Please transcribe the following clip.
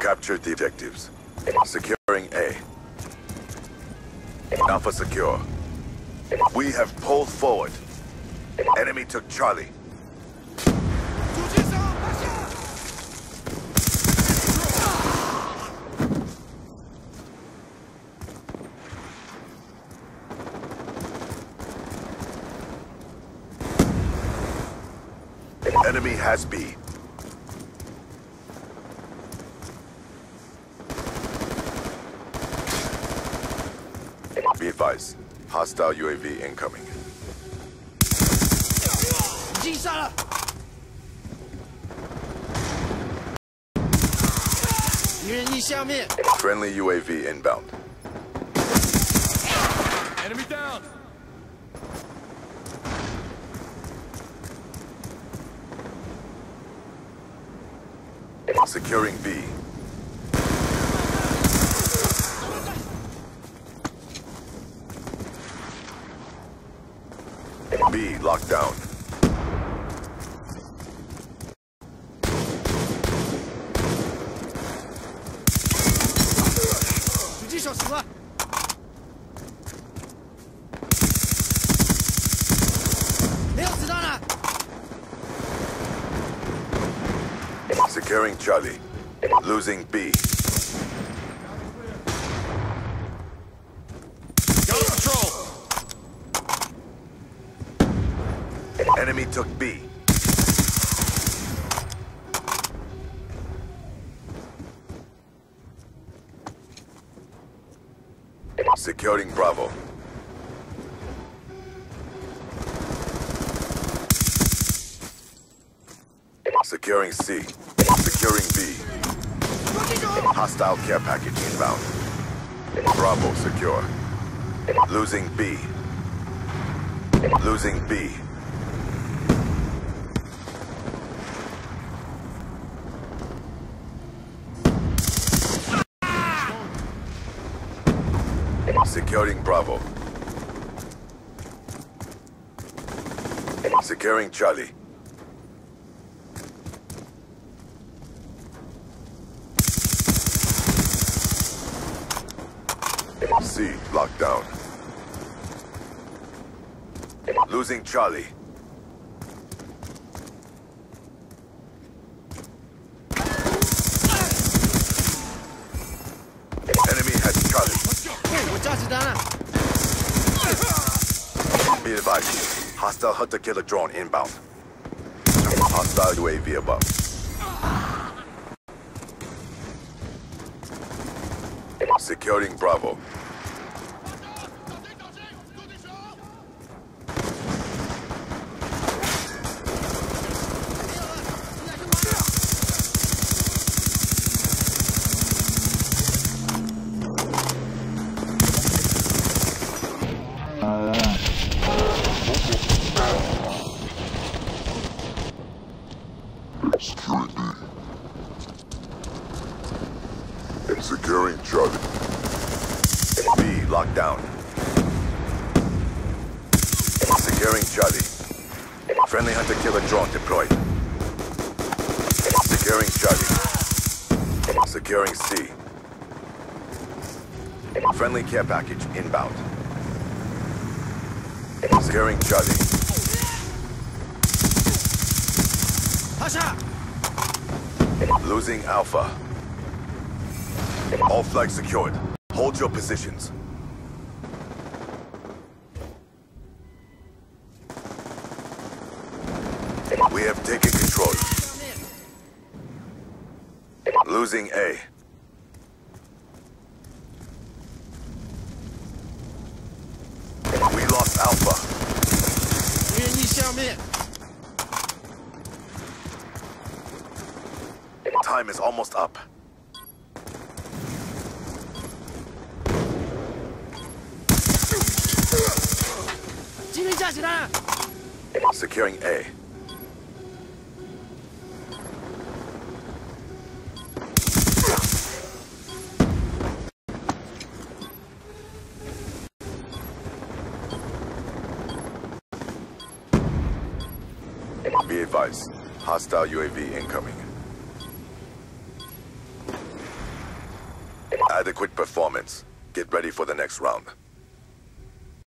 Captured the objectives. Securing A. Alpha secure. We have pulled forward. Enemy took Charlie. Enemy has B. Be advised, hostile UAV incoming. Friendly UAV inbound. Enemy down! Securing B. B locked down. Securing Charlie. Losing B. Enemy took B. Securing Bravo. Securing C. Securing B. Hostile care package inbound. Bravo secure. Losing B. Losing B. Securing Bravo. Securing Charlie. C locked down. Losing Charlie. Hostile Hunter Killer drone inbound. Hostile UAV above. Securing Bravo. Securing Charlie. B locked down. Securing Charlie. Friendly hunter killer drone deployed. Securing Charlie. Securing C. Friendly care package inbound. Securing Charlie. 趴下！Losing Alpha. All flags secured. Hold your positions. We have taken control. Losing A. We lost Alpha. time is almost up. Securing A. Be advised, hostile UAV incoming. Adequate performance. Get ready for the next round.